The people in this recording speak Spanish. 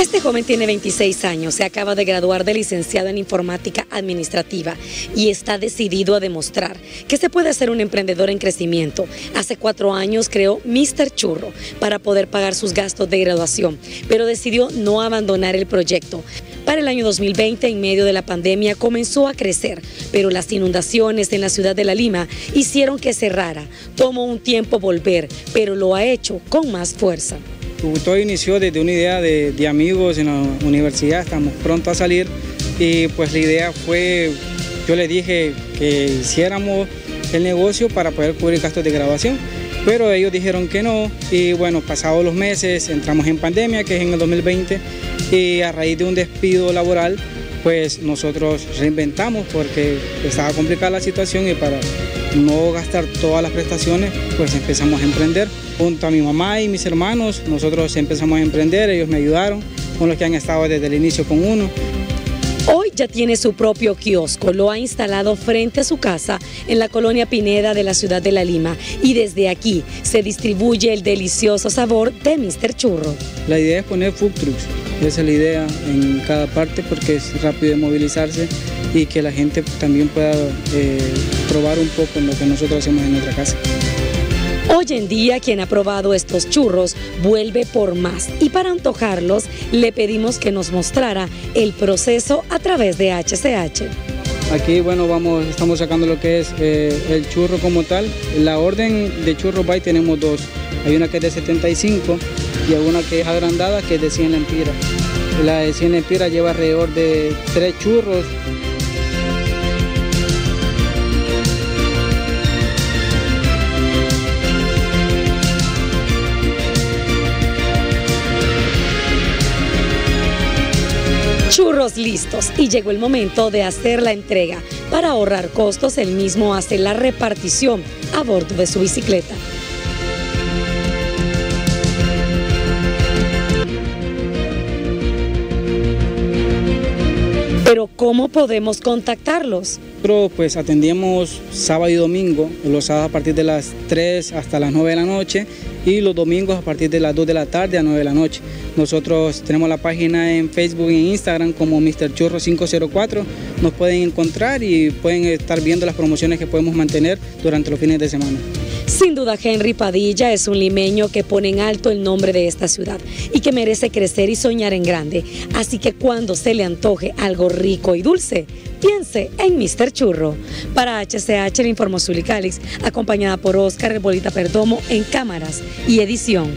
Este joven tiene 26 años, se acaba de graduar de licenciado en informática administrativa y está decidido a demostrar que se puede ser un emprendedor en crecimiento. Hace cuatro años creó Mr. Churro para poder pagar sus gastos de graduación, pero decidió no abandonar el proyecto. Para el año 2020, en medio de la pandemia, comenzó a crecer, pero las inundaciones en la ciudad de La Lima hicieron que cerrara. Tomó un tiempo volver, pero lo ha hecho con más fuerza. Todo inició desde una idea de, amigos en la universidad, estamos pronto a salir. Y pues la idea fue, yo le dije que hiciéramos el negocio para poder cubrir gastos de grabación, pero ellos dijeron que no. Y bueno, pasados los meses entramos en pandemia, que es en el 2020, y a raíz de un despido laboral, pues nosotros reinventamos porque estaba complicada la situación y para no gastar todas las prestaciones, pues empezamos a emprender. Junto a mi mamá y mis hermanos, nosotros empezamos a emprender, ellos me ayudaron, con los que han estado desde el inicio con uno. Hoy ya tiene su propio kiosco, lo ha instalado frente a su casa en la colonia Pineda de la ciudad de La Lima y desde aquí se distribuye el delicioso sabor de Mr. Churro. La idea es poner food trucks, esa es la idea en cada parte porque es rápido de movilizarse y que la gente también pueda eh, probar un poco lo que nosotros hacemos en nuestra casa. Hoy en día quien ha probado estos churros vuelve por más y para antojarlos le pedimos que nos mostrara el proceso a través de HCH. Aquí, bueno, vamos, estamos sacando lo que es eh, el churro como tal. La orden de churro by tenemos dos. Hay una que es de 75 y alguna que es agrandada que es de 100 lempiras. La de 100 lempiras lleva alrededor de tres churros listos y llegó el momento de hacer la entrega. Para ahorrar costos, él mismo hace la repartición a bordo de su bicicleta. Pero ¿cómo podemos contactarlos? Pues atendíamos sábado y domingo, los sábados a partir de las 3 hasta las 9 de la noche y los domingos a partir de las 2 de la tarde a 9 de la noche. Nosotros tenemos la página en Facebook y Instagram como Mr. Churro 504. Nos pueden encontrar y pueden estar viendo las promociones que podemos mantener durante los fines de semana. Sin duda, Henry Padilla es un limeño que pone en alto el nombre de esta ciudad y que merece crecer y soñar en grande. Así que cuando se le antoje algo rico y dulce, piense en Mr. Churro. Para HCH le informó Zuli Calix, acompañada por Oscar Bolita Perdomo en cámaras y edición.